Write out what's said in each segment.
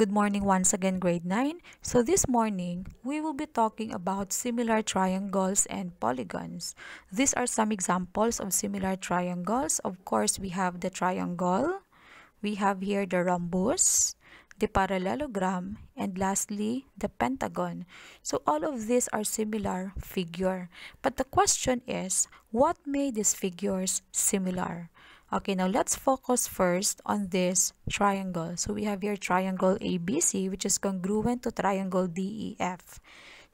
Good morning once again, grade 9. So this morning, we will be talking about similar triangles and polygons. These are some examples of similar triangles. Of course, we have the triangle. We have here the rhombus, the parallelogram, and lastly, the pentagon. So all of these are similar figure. But the question is, what made these figures similar? Okay, now let's focus first on this triangle. So we have here triangle ABC, which is congruent to triangle DEF.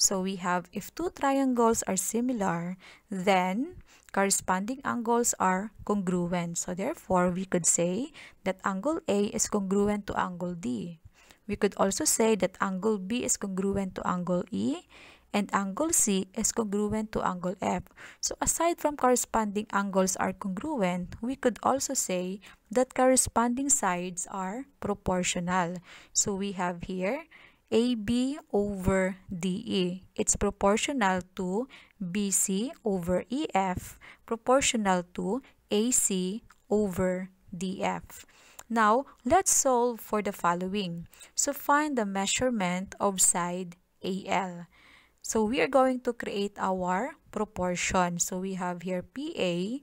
So we have, if two triangles are similar, then corresponding angles are congruent. So therefore, we could say that angle A is congruent to angle D. We could also say that angle B is congruent to angle E and angle C is congruent to angle F. So aside from corresponding angles are congruent, we could also say that corresponding sides are proportional. So we have here AB over DE. It's proportional to BC over EF, proportional to AC over DF. Now, let's solve for the following. So find the measurement of side AL. So we are going to create our proportion. So we have here PA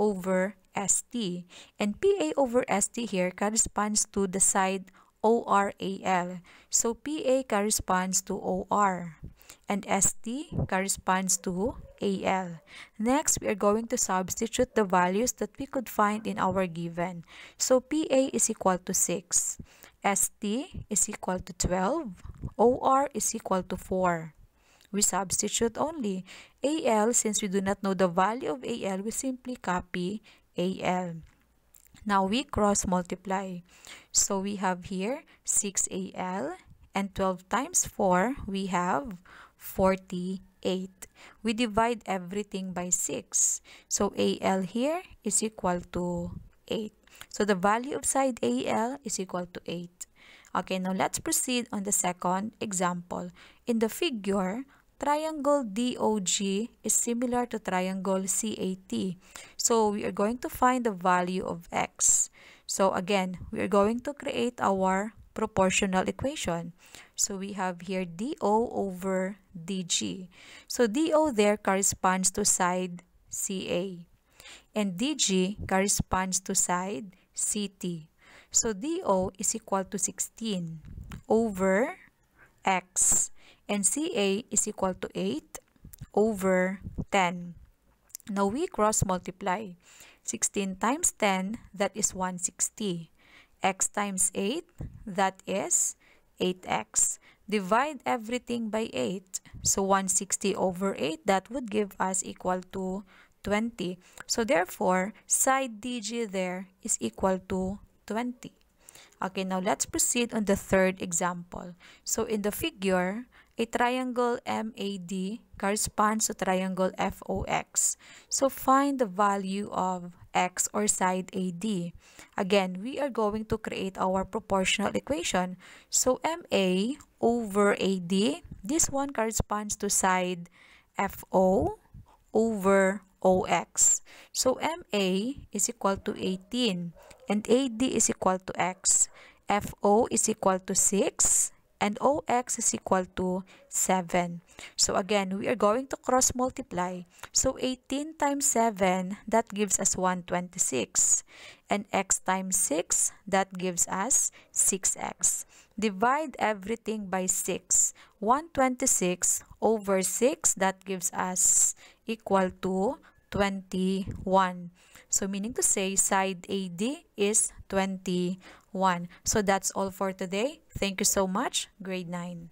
over ST. And PA over ST here corresponds to the side ORAL. So PA corresponds to OR and ST corresponds to AL. Next, we are going to substitute the values that we could find in our given. So PA is equal to 6, ST is equal to 12, OR is equal to 4 we substitute only. AL, since we do not know the value of AL, we simply copy AL. Now we cross multiply. So we have here 6AL and 12 times 4, we have 48. We divide everything by 6. So AL here is equal to 8. So the value of side AL is equal to 8. Okay, now let's proceed on the second example. In the figure, triangle DOG is similar to triangle CAT. So we are going to find the value of x. So again, we are going to create our proportional equation. So we have here DO over DG. So DO there corresponds to side CA. And DG corresponds to side CT. So DO is equal to 16 over x and CA is equal to 8 over 10. Now we cross multiply. 16 times 10, that is 160. x times 8, that is 8x. Divide everything by 8. So 160 over 8, that would give us equal to 20. So therefore, side DG there is equal to 20. Okay, now let's proceed on the third example. So in the figure, a triangle MAD corresponds to triangle FOX. So find the value of x or side AD. Again, we are going to create our proportional equation. So MA over AD, this one corresponds to side FO over OX. So MA is equal to 18 and AD is equal to X. FO is equal to 6 and OX is equal to 7. So again, we are going to cross multiply. So 18 times 7, that gives us 126. And x times 6, that gives us 6x. Divide everything by 6. 126 over 6, that gives us equal to 21. So meaning to say side AD is 21. So that's all for today. Thank you so much. Grade 9.